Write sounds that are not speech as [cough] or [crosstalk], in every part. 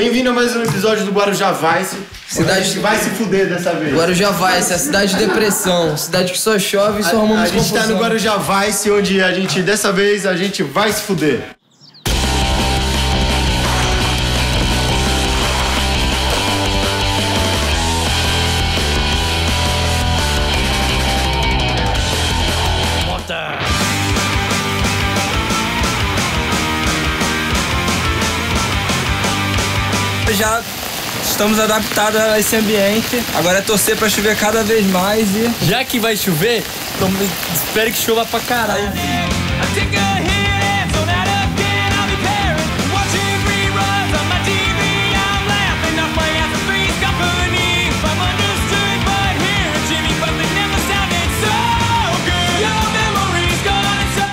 bem-vindo a mais um episódio do Guarujá Vice. Cidade- A gente vai se fuder dessa vez. Guarujá é a cidade de depressão. Cidade que só chove e só A, arrumamos a gente tá no confusão. Guarujá Vice, onde a gente, dessa vez, a gente vai se fuder. Estamos adaptados a esse ambiente. Agora é torcer pra chover cada vez mais e. Já que vai chover, então espero que chova pra caralho.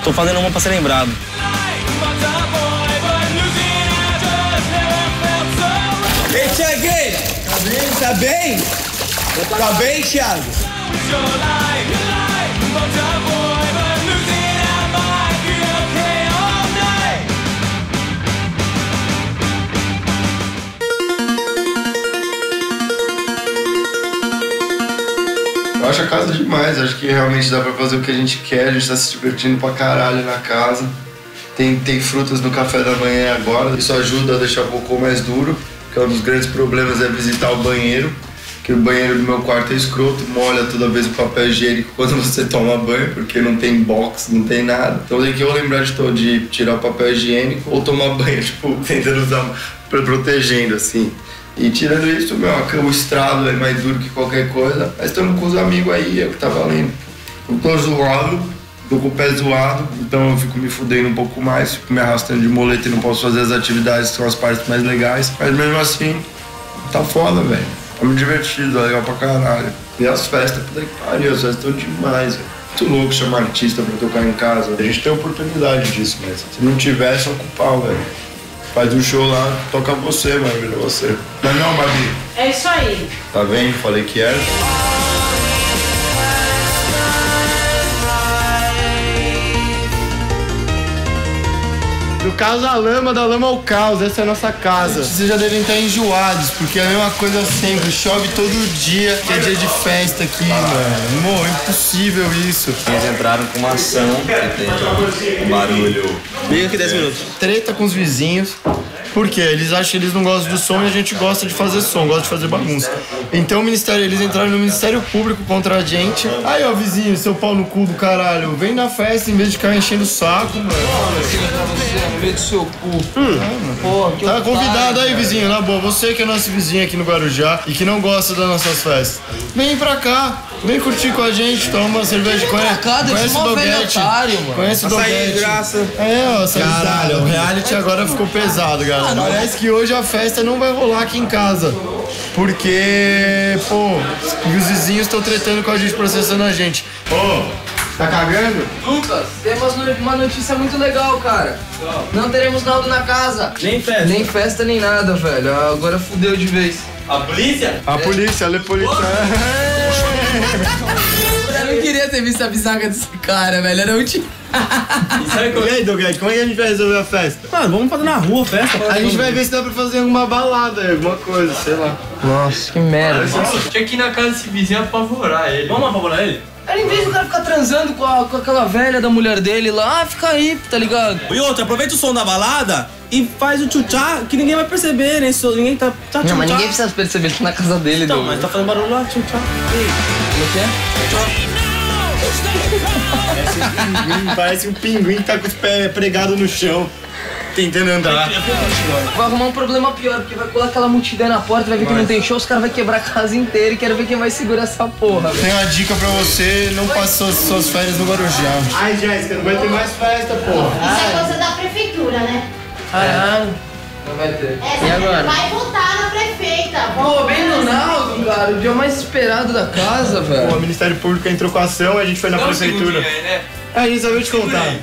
Tô fazendo uma pra ser lembrado. Ei, Thiaguinho! Bem? Tá bem? Tá bem, Thiago? Eu acho a casa demais, acho que realmente dá pra fazer o que a gente quer, a gente tá se divertindo pra caralho na casa. Tem, tem frutas no café da manhã agora, isso ajuda a deixar o cocô mais duro, que é um dos grandes problemas é visitar o banheiro, que o banheiro do meu quarto é escroto, molha toda vez o papel higiênico quando [laughs] você toma banho, porque não tem box, não tem nada. Então tem que eu lembrar de, to- de tirar o papel higiênico ou tomar [laughs] banho, tipo, tentando usar, protegendo assim. E tirando isso, meu, a cama, o estrado é mais duro que qualquer coisa. Mas estamos com os amigos aí, é o que tá valendo. Eu tô zoado, tô com o pé zoado, então eu fico me fudendo um pouco mais, fico me arrastando de moleta e não posso fazer as atividades que são as partes mais legais. Mas mesmo assim, tá foda, velho. Tá me divertido, é legal pra caralho. E as festas, puta que pariu, as festas estão demais, velho. Muito louco chamar artista pra tocar em casa. A gente tem oportunidade disso, mas se não tiver, é só ocupar, velho. Faz um show lá, toca você, mano, vira você. Mas não, Babi. É isso aí. Tá vendo? Falei que era. Do caos à lama, da lama ao caos, essa é a nossa casa. Vocês já devem estar enjoados, porque é a mesma coisa sempre. Chove todo dia, que é dia de festa aqui, mano. Mô, é impossível isso. Eles entraram com uma ação que tem um barulho. Liga aqui 10 minutos. Treta com os vizinhos. Por quê? Eles acham que eles não gostam do som e a gente gosta de fazer som, gosta de fazer bagunça. Então o ministério, eles entraram no Ministério Público contra a gente. Aí, ó, vizinho, seu pau no cu do caralho, vem na festa em vez de ficar enchendo o saco, mano. No meio do seu cu. Pô, que Tá convidado aí, vizinho, na boa. Você que é nosso vizinho aqui no Guarujá e que não gosta das nossas festas. Vem pra cá, vem curtir com a gente, toma uma cerveja. Cá, deixa conhece o Doguete. otário, mano. Conhece o Açaí, Doguete. graça. É, ó, Caralho, o reality agora ficou pesado, galera. Parece que hoje a festa não vai rolar aqui em casa. Porque, pô, os vizinhos estão tretando com a gente, processando a gente. Ô, tá cagando? Lucas, temos uma notícia muito legal, cara. Não teremos Naldo na casa. Nem festa. Nem festa, nem nada, velho. Agora fudeu de vez. A polícia? A polícia, a polícia. [laughs] Eu não queria ter visto a bisaga desse cara, velho. Era. E sabe qual E aí, Doguete, como é que a gente vai resolver a festa? Mano, vamos fazer na rua festa. A gente vai ver se dá pra fazer alguma balada, alguma coisa, sei lá. Nossa, que merda. Tinha que ir na casa desse vizinho apavorar ele. Vamos apavorar ele? Era em vez do cara ficar transando com, a- com aquela velha da mulher dele lá, ah, fica aí, tá ligado? E outra, aproveita o som da balada e faz o tchutchá que ninguém vai perceber, né? Isso, ninguém tá. tá Não, mas ninguém precisa perceber, ele tá na casa dele, Então, mas tá fazendo barulho lá, tchutchá. Como é que é? Parece um pinguim que tá com os pés pregados no chão, tentando andar. Vai arrumar um problema pior, porque vai colar aquela multidão na porta, vai ver que não tem show, os caras vão quebrar a casa inteira e quero ver quem vai segurar essa porra, velho. Tem uma dica pra você, não passe suas, suas férias no Guarujá. Ai, Jéssica, não vai ter mais festa, porra. Isso é coisa da prefeitura, né? Caralho. Não vai ter. Essa E agora? vai votar na prefeita. Pô, bem no Naldo, cara, o dia mais esperado da casa, Pô, o velho. Ministério Público entrou com a ação, a gente foi na prefeitura. aí, né? A gente só veio te contar.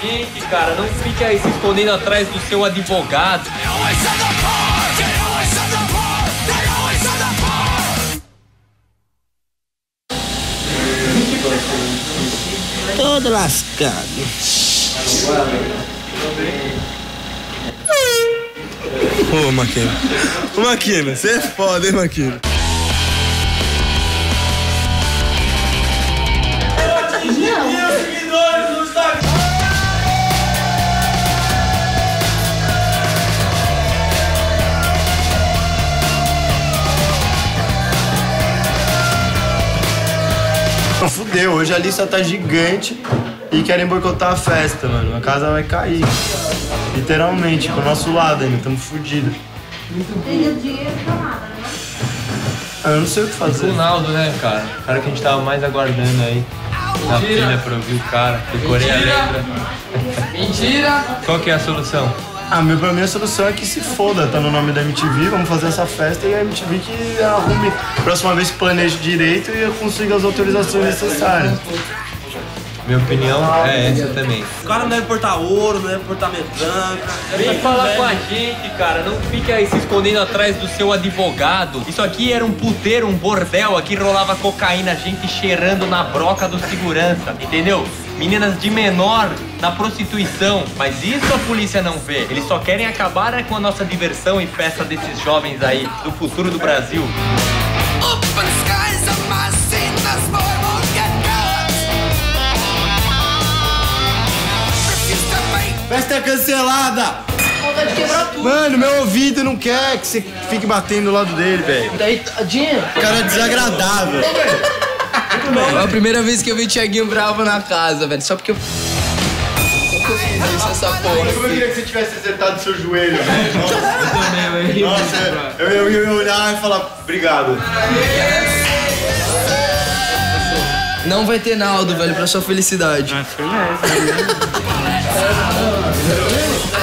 Gente, cara. Não fique aí se escondendo atrás do seu advogado. Todo lascado. Ô, Maquina. Ô, Maquina, você é foda, hein, Maquina? Fudeu, hoje a lista tá gigante e querem boicotar a festa, mano. A casa vai cair. Literalmente, pro nosso lado ainda, tamo fudidos. Ah, eu não sei o que fazer. O Naldo, né, cara? O cara que a gente tava mais aguardando aí. Na filha pra ouvir o cara. Decorei a letra. Mentira! Qual que é a solução? Ah, meu, pra mim a solução é que se foda, tá no nome da MTV, vamos fazer essa festa e a MTV que arrume. Próxima vez que planeje direito e eu consiga as autorizações necessárias. Minha opinião é essa também. O cara não deve portar ouro, não deve portar metranca. Vem falar com a gente, cara. Não fique aí se escondendo atrás do seu advogado. Isso aqui era um puteiro, um bordel. Aqui rolava cocaína, gente cheirando na broca do segurança, entendeu? Meninas de menor na prostituição. Mas isso a polícia não vê. Eles só querem acabar é com a nossa diversão e festa desses jovens aí, do futuro do Brasil. Festa cancelada! Vontade de quebrar tudo. Mano, meu ouvido não quer que você fique batendo do lado dele, velho. Daí, tadinha. Cara é desagradável. É a primeira vez que eu vi o Thiaguinho bravo na casa, velho. Só porque eu. Eu fiz isso, essa porra. Como eu queria que você tivesse acertado seu joelho, velho. [laughs] Nossa, eu, eu, eu ia olhar e falar, obrigado. Não vai ter Naldo, velho, pra sua felicidade.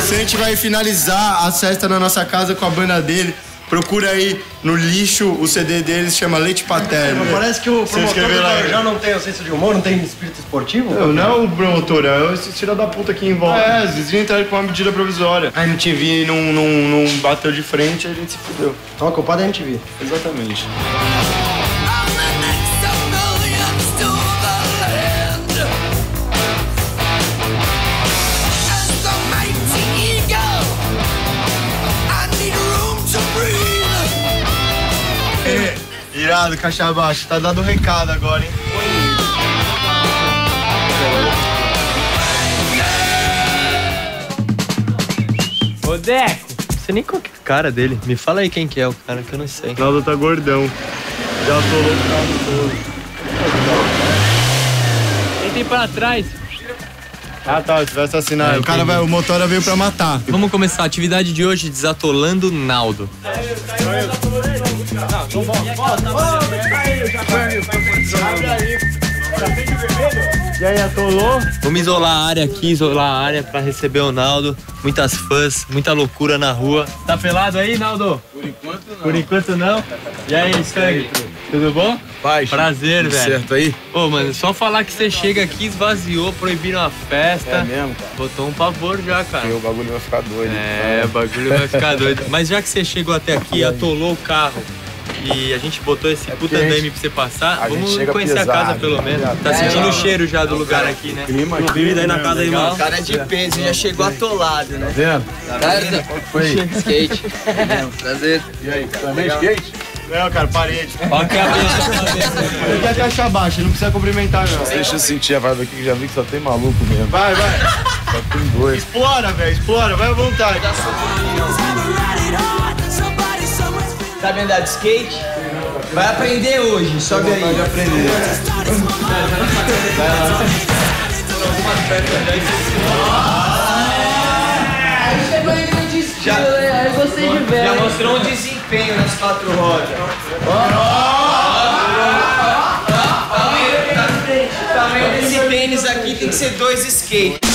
Se a gente vai finalizar a festa na nossa casa com a banda dele, procura aí no lixo o CD dele, se chama Leite Paterno. Parece que o promotor já não tem o senso de humor, não tem espírito esportivo? Não, não é o promotor, é esse filho da puta que envolve. É, às vezes entraram com uma medida provisória. A MTV não, não, não bateu de frente, a gente se fudeu. Então a culpada é a MTV. Exatamente. Irado, caixa baixa. Tá dando recado agora, hein? Ô, Deco, não sei nem qual que é a cara dele. Me fala aí quem que é o cara, que eu não sei. Naldo tá gordão. Já atolou o carro todo. Pra trás? Ah tá, você vai assassinar. o cara vai, o motora veio pra matar. Vamos começar a atividade de hoje desatolando Naldo. E aí, atolou? Vamos isolar a área aqui, isolar a área pra receber o Naldo. Muitas fãs, muita loucura na rua. Tá pelado aí, Naldo? Por enquanto não. Por enquanto não? E aí, Sangue? Tudo bom? Paz. Prazer, Tudo velho. certo aí? Ô, mano, só falar que você chega aqui, esvaziou, proibiram a festa. É mesmo, cara. Botou um pavor já, cara. E o bagulho vai ficar doido. É, o bagulho vai ficar doido. Mas já que você chegou até aqui, atolou o carro e a gente botou esse puta porque a gente- DM pra você passar, a vamos chega conhecer a pesado, casa pelo tá menos. Tá É, sentindo ó. o cheiro já do lugar aqui, né? Clima aqui. Bebida aí na casa aí, mano. Cara de peso, já chegou atolado, né? Vendo? Cara, Foi. [laughs] skate. Prazer. E aí, também skate? Não, cara, parede. Ó a cabeça. Ele quer caixa baixa, não precisa cumprimentar, não. Deixa eu sentir a vibe aqui que já vi que só tem maluco mesmo. Vai, vai. Só tem dois. Explora, velho, explora, vai à vontade. Sabe andar de skate? Vai aprender hoje, sobe aí. Pode aprender. Aí chegou aí no estilo, né? Aí você de Já velho. mostrou um desempenho nas quatro rodas. O tamanho desse tênis aqui tem que ser dois skate.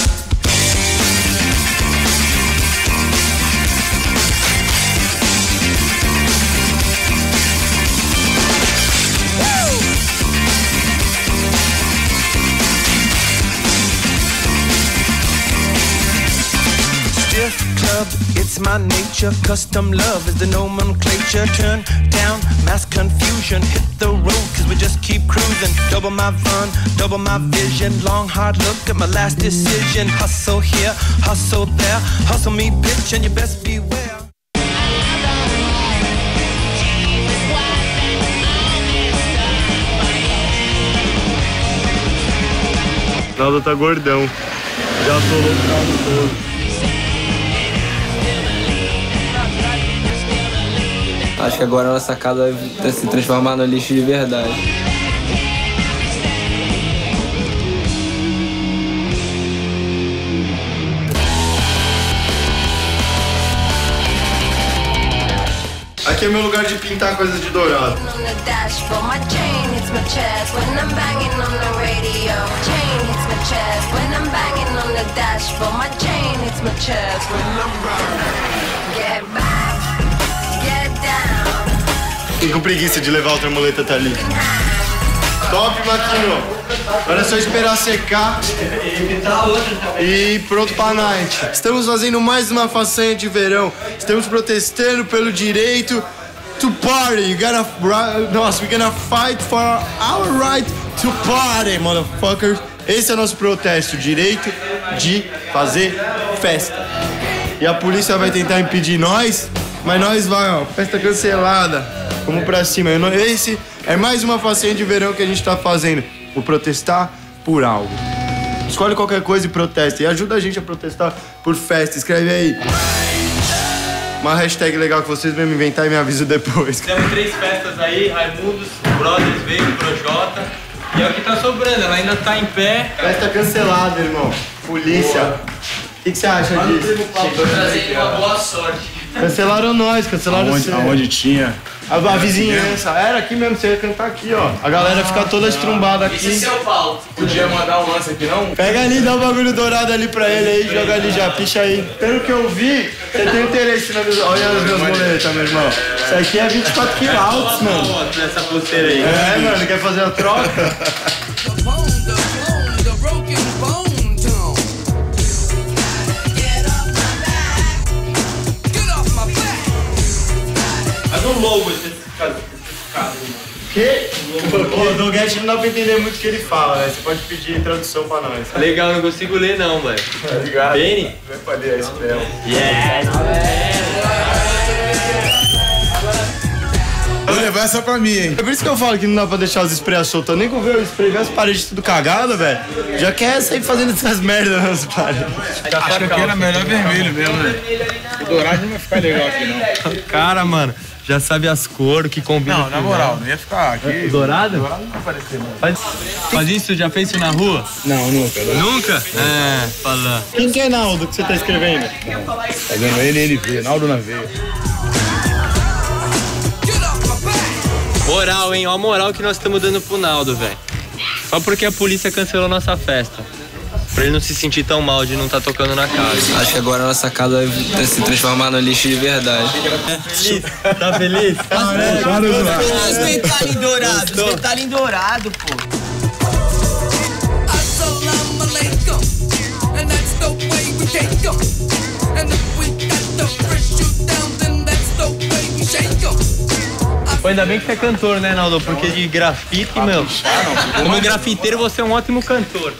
It's my nature. Custom love is the nomenclature. Turn down mass confusion. Hit the road, cause we just keep cruising. Double my fun, double my vision. Long, hard look at my last decision. Hustle here, hustle there. Hustle me, bitch, and you best beware. Naldo tá gordão. Já atolou o carro todo. Acho que agora a nossa casa vai se transformar no lixo de verdade. Aqui é meu lugar de pintar coisas de dourado. Get back. Fiquei com preguiça de levar outra muleta até ali. Top, Maquino! Agora é só esperar secar e pronto pra night. Estamos fazendo mais uma façanha de verão. Estamos protestando pelo direito to party. You gotta, nossa, we're gonna fight for our right to party, motherfuckers. Esse é o nosso protesto, direito de fazer festa. E a polícia vai tentar impedir nós, mas nós vai, ó, festa cancelada. Vamos pra cima. Eu não- Esse é mais uma façanha de verão que a gente tá fazendo. O protestar por algo. Escolhe qualquer coisa e protesta. E ajuda a gente a protestar por festa. Escreve aí. Uma hashtag legal que vocês vão me inventar e me avisam depois. Temos três festas aí, Raimundos, Brothers, veio, Projota. E é o que tá sobrando, ela ainda tá em pé. Festa cancelada, irmão. Polícia. O que, que você acha disso? Tô trazendo uma boa sorte. Cancelaram nós, cancelaram Aonde, você. aonde tinha? A, a vizinhança. Era aqui mesmo, você ia cantar aqui, ó. A galera fica toda estrumbada aqui. Esse é seu pau. Podia mandar um lance aqui, não? Pega ali, dá um bagulho dourado ali pra ele aí, joga ali já, picha aí. Pelo que eu vi, você tem interesse na minha... Olha as minhas moletas, meu irmão. Isso aqui é 24 quilos, mano. Essa pulseira aí. É, mano, quer fazer a troca? [laughs] Logo especificado. Que? Ô, Doguete não dá pra entender muito o que ele fala, né? Você pode pedir tradução pra nós. Legal, eu não consigo ler não, velho. Tá ligado? Benny? Vai pra ler, é isso mesmo. Yes! Vou levar essa pra mim, hein? É por isso que eu falo que não dá pra deixar os sprays soltos. Eu nem vou ver o spray, ver as paredes tudo cagadas, velho. Já quer sair fazendo essas merdas nas [laughs] paredes. Acho que aqui era melhor vermelho mesmo, né? O dourado não vai ficar legal aqui, não. Cara, mano, já sabe as cores que combinam. Não, na moral, não ia ficar aqui. Dourado? Dourado não vai aparecer, mano. Faz, faz isso, já fez isso na rua? Não, nunca. Nunca? É, falando. Quem que é Naldo que você tá escrevendo? Tá vendo? NNV, Naldo na veia. Moral, hein? Ó a moral que nós estamos dando pro Naldo, velho. Só porque a polícia cancelou nossa festa. Pra ele não se sentir tão mal de não estar tocando na casa. Acho que agora a nossa casa vai se transformar no lixo de verdade. [laughs] Feliz? Tá feliz? Os detalhes dourados, os detalhes dourados, pô. Pô, ainda bem que você é cantor, né, Naldo? Porque de grafite, meu. Como grafiteiro, você é um ótimo cantor.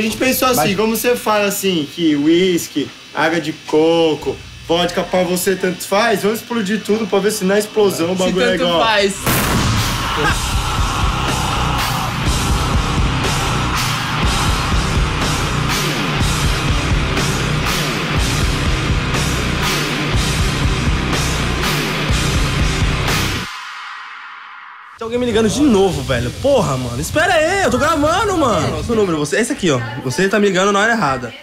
A gente pensou assim, como você fala assim, que whisky, água de coco, vodka pra você tanto faz, vamos explodir tudo pra ver se na explosão o Se bagulho é tanto igual. faz. [laughs] alguém me ligando de novo, velho. Porra, mano. Espera aí, eu tô gravando, mano. É seu número, você, esse aqui, ó. Você tá me ligando na hora errada.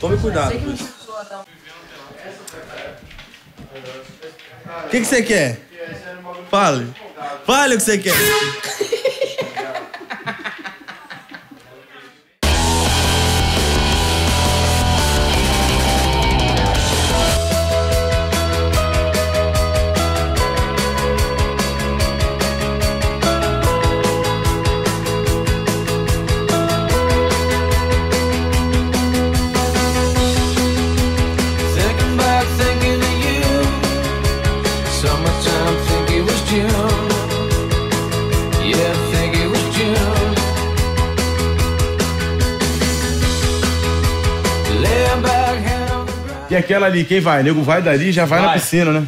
Tome cuidado. O que, que você quer? Fale. Fale o que você quer. [laughs] aquela ali, quem vai? Nego vai dali e já vai, na Vai. piscina, né?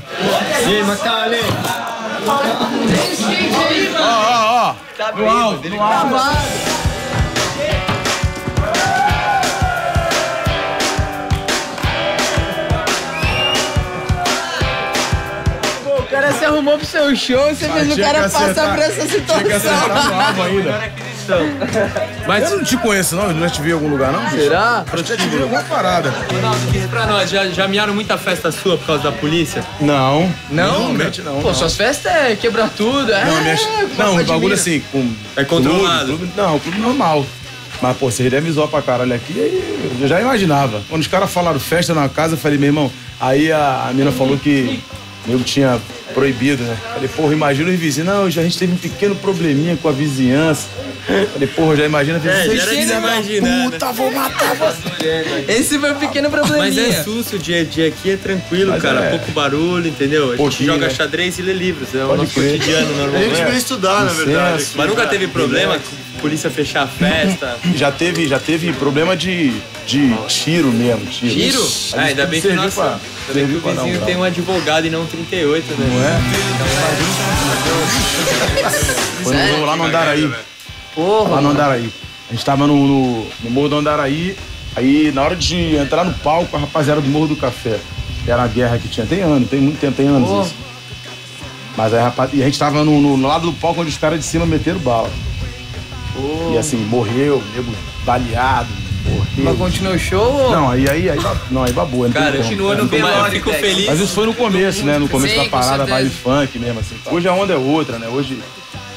Sim, mas tá ali. Ó, ó, ó. Tá No alto, no alto. Pô, o cara se arrumou pro seu show você fez o cara passar acertar- por essa Tinha que acertar no situação. alvo ainda. [laughs] Mas eu não te conheço, não? Eu não te vi em algum lugar, não? Será? Eu já te vi em alguma parada. Ronaldo, diz pra nós, já, já miaram muita festa sua por causa da polícia? Não. Não? Normalmente não. Pô, não. suas festas é quebrar tudo, é? Não, minhas... não o bagulho assim, com. É controlado. Clube, clube- não, clube normal. Mas, pô, vocês devem zoar pra caralho aqui, aí eu já imaginava. Quando os caras falaram festa na casa, eu falei, meu irmão, aí a, a mina falou que eu tinha proibido, né? Falei, porra, imagina os vizinhos. Não, já a gente teve um pequeno probleminha com a vizinhança. Falei, porra, já imagina É, já era imaginar, Puta, vou matar [laughs] você. Esse foi um pequeno probleminha. Mas é susto, o dia a dia aqui é tranquilo, Mas cara. é. Pouco barulho, entendeu? A gente Pouquinho, joga né? xadrez e lê livros. É o Pode nosso crer. cotidiano normalmente. A gente veio estudar, na verdade. Mas nunca teve problema com polícia fechar a festa. [laughs] Já teve, já teve problema de, de tiro mesmo. Tiro? Tiro? Ah, ainda bem que, nossa, pra- ainda bem que o vizinho grau. tem um advogado e não um 38, né? Não é? [laughs] Foi no, lá no Andaraí. Porra. Lá no Andaraí. A gente tava no, no, no Morro do Andaraí. Aí, na hora de entrar no palco, a rapaziada do Morro do Café. Era a guerra que tinha. Tem anos, tem muito tempo, tem anos Porra. isso. Mas aí, rapaz, e a gente tava no, no lado do palco onde os caras de cima meteram bala. E assim, morreu, nego baleado, morreu. Mas continua o show? Não, aí, aí, aí, não, aí babou. não Cara, como. continua no velório, fico feliz. Mas isso foi no começo, né? No começo Sim, da parada, baile funk mesmo, assim. Hoje a onda é outra, né? Hoje,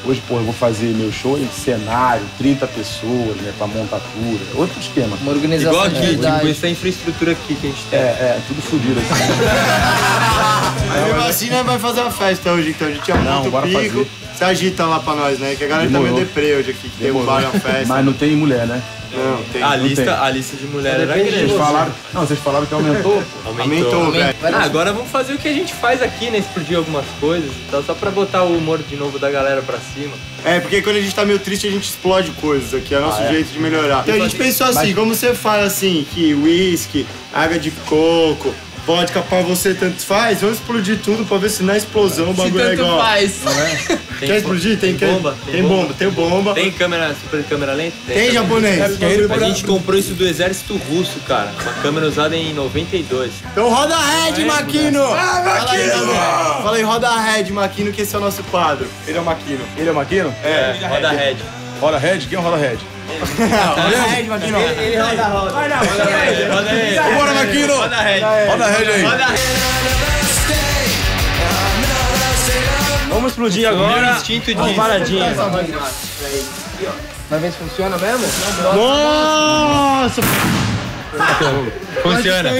hoje pô, eu vou fazer meu show em cenário, 30 pessoas, né? Pra montatura. Outro esquema. Uma organização Igual de aqui, tipo, essa infraestrutura aqui que a gente tem. É, é, tudo fodido assim. [laughs] Aí mesmo assim, nós vai fazer uma festa hoje, então. A gente tinha Não, muito bora pico. fazer. Você agita lá pra nós, né? Que a galera tá meio Demorou. deprê hoje aqui, que tem um Demorou. bar na festa. Mas não tem mulher, né? Não, tem. A não tem. lista, a lista de mulher era Vocês grande. falaram, não, vocês falaram que aumentou, pô. Aumentou, velho. Ah, agora vamos fazer o que a gente faz aqui, né? Explodir algumas coisas e tal, só pra botar o humor de novo da galera pra cima. É, porque quando a gente tá meio triste, a gente explode coisas aqui. É o nosso Ah, é? jeito de melhorar. Então a gente pensou assim, Mas- como você fala assim, que whisky, água de coco, vodka pra você tanto faz, vamos explodir tudo pra ver se na explosão o Se bagulho é tanto igual. faz. [laughs] Quer explodir? Tem, Tem quer- bomba? Tem bomba, tem bomba. Tem câmera, super câmera lenta? Tem japonês. A gente comprou isso do exército russo, cara. Uma câmera usada em 92. Então roda a Red, Maquino! Ah, Fala aí, Maquino! Fala aí, roda a Red, Maquino, que esse é o nosso quadro. Ele é o Maquino. Ele é o Maquino? É, roda red. Roda Red? Quem é o Roda Red? roda a Red, Maquino. Ele roda a roda. Roda red, roda red. Bora, Maquino! Roda red. Roda Red aí. Roda red. Vamos explodir agora. Instinto de- paradinha. Vai ver se funciona mesmo? Nossa! [laughs] Funciona.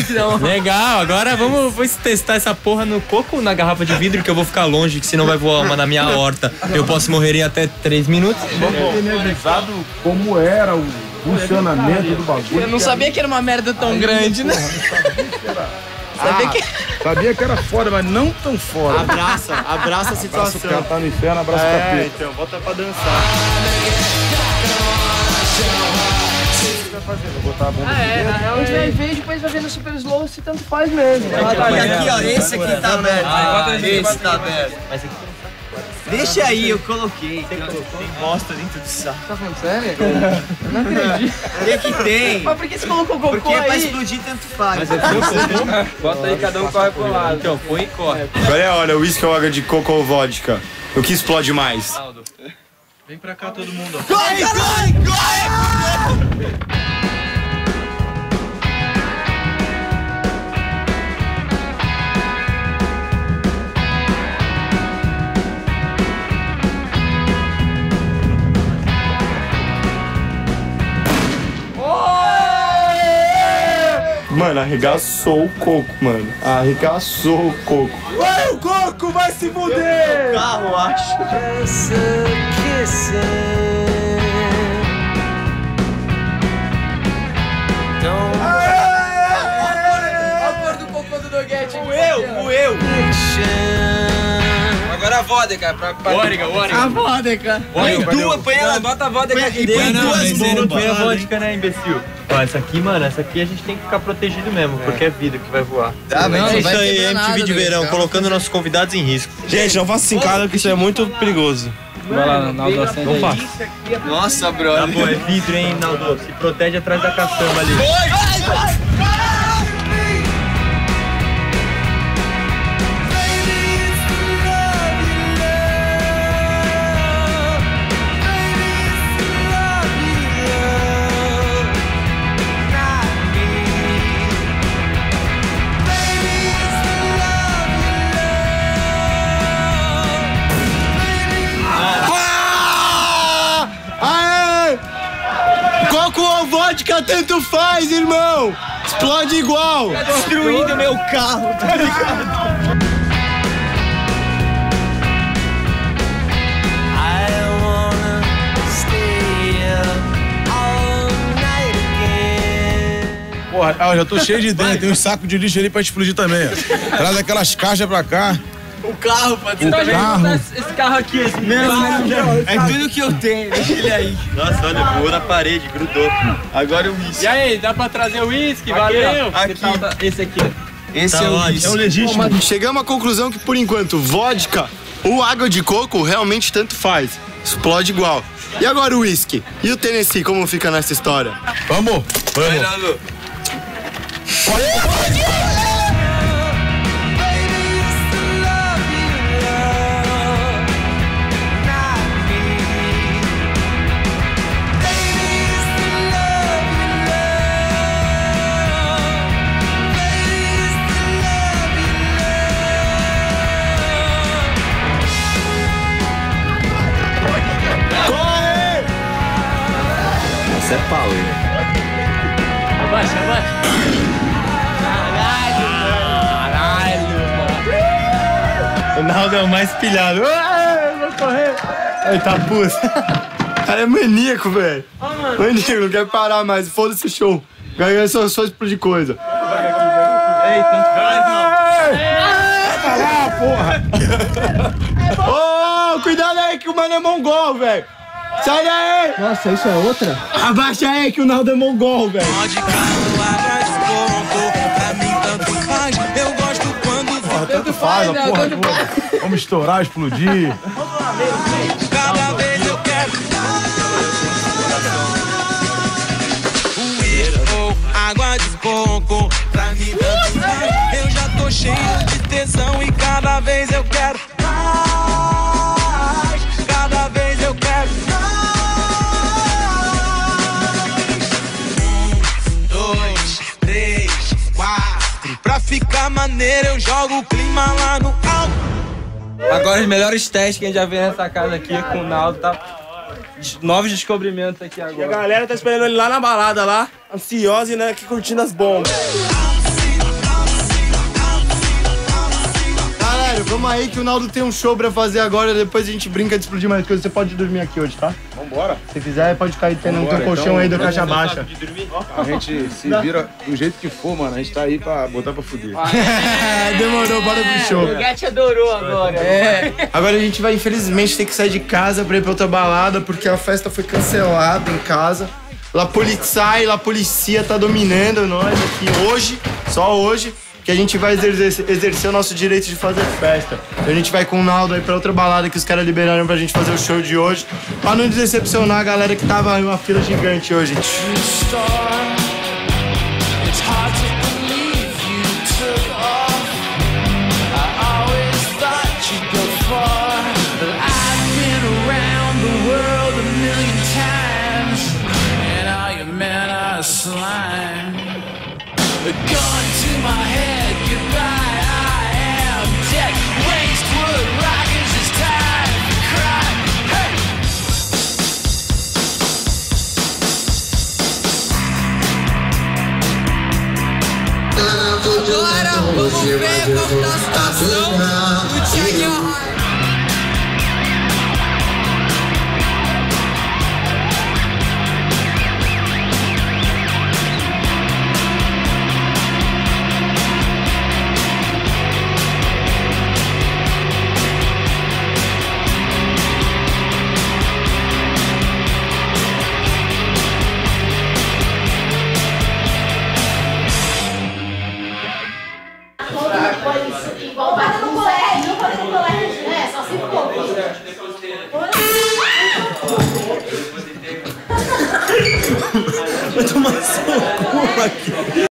Legal, agora vamos, vamos testar essa porra no coco ou na garrafa de vidro que eu vou ficar longe, que senão vai voar uma na minha horta. Eu posso morrer em até 3 minutos. Vamos ter me avisado como era o funcionamento do bagulho. Eu não sabia que era uma merda tão grande, né? Sabia [laughs] que... sabia que era foda, mas não tão foda. Abraça, abraça a Abraça o situação. cara tá no inferno, abraça o É, capeta. então, bota pra dançar. Vou botar a bomba Ah, é, na real a gente vai ver e depois vai ver no super slow se tanto faz mesmo. aqui, ó, esse aqui tá aberto. Esse tá aberto. Deixa aí, eu coloquei. Tem, tem bosta dentro do saco. Tá falando sério? Eu não acredito. O que que tem? Mas por que você colocou cocô Porque é pra aí? explodir tanto faz. Mas é Bota aí, cada um corre pro lado. Então, põe e corre. Olha, olha, whisky ou água de coco ou vodka? O que explode mais? Vem pra cá todo mundo. Corre, corre, corre! Mano, arregaçou o coco, mano. Arregaçou o coco. Ué, o coco vai se fuder! Carro, acho. Olha a cor do cocô do Doguete. O eu, o eu. Agora a vodka. Pra, pra... Vodka, vodka. A vodka. Põe duas, põe ela. Bota a vodka aqui E põe dentro. duas Você não põe a bombas. vodka, né, imbecil? Ó, essa aqui, mano, essa aqui a gente tem que ficar protegido mesmo, porque é vidro que vai voar. Tá, Não, não isso vai aí é MTV nada, de verão, Calma. colocando nossos convidados em risco. Gente, não faça assim em casa que isso é muito perigoso. Vai lá, Naldo, acende aí. faça. Nossa, Tá brother. bom, é vidro, hein, Naldo? Se protege atrás da caçamba ali. Aê! Tanto faz, irmão! Explode igual! Tá destruindo meu carro, tá ligado? Porra, ó, já tô cheio de ideia. Tem um saco de lixo ali pra explodir também, ó. Traz aquelas caixas pra cá. O carro, pode O carro. Esse carro aqui, esse É tudo que eu tenho, deixa ele aí. Nossa, olha, voou na parede, grudou. Agora eu uísque. E aí, dá pra trazer o uísque? Valeu! Aqui. Esse aqui. Esse Tá é o ótimo. uísque. É o legítimo. Chegamos à conclusão que, por enquanto, vodka ou água de coco realmente tanto faz. Explode igual. E agora o uísque? E o Tennessee, como fica nessa história? Vamos, vamos. É pau, hein? Abaixa, abaixa. O Naldo é o mais pilhado. Ah, eu vou correr. Ele tá puto. [laughs] O cara é maníaco, velho. Maníaco, não quer parar mais. Foda-se o show. Ganhou só, só explodir coisa. Ah, porra! [laughs] Ô, cuidado aí que o mano é mongol, velho. Sai daí! Nossa, isso é outra? Abaixa aí que o Naldo é mongol, velho. Porra, tanto faz, a né? porra Tanto toda. Vamos estourar, explodir. Cada vez eu quero. Água de coco, pra mim tanto faz. Eu já tô cheio de tesão e cada vez eu quero maneiro eu jogo o clima lá no alto. Agora os melhores testes que a gente já fez nessa casa aqui com o Naldo, tá? Novos descobrimentos aqui E a agora. galera tá esperando ele lá na balada, lá, ansiosa e né, aqui curtindo as bombas. Vamos aí que o Naldo tem um show pra fazer agora. Depois a gente brinca de explodir mais coisas. Você pode dormir aqui hoje, tá? Vambora. Se quiser, pode cair tendo um teu colchão então. aí da caixa baixa. A gente se vira do jeito que for, mano. A gente tá aí pra botar pra fuder. É, [laughs] demorou, bora pro show. O Gatti adorou agora. É. Agora a gente vai, infelizmente, ter que sair de casa pra ir pra outra balada, porque a festa foi cancelada em casa. La Polizei, La Policia tá dominando nós aqui hoje, só hoje, que a gente vai exercer, exercer o nosso direito de fazer festa. A gente vai com o Naldo aí pra outra balada que os caras liberaram pra gente fazer o show de hoje, pra não decepcionar a galera que tava em uma fila gigante hoje. Você vai ver como tá tudo Check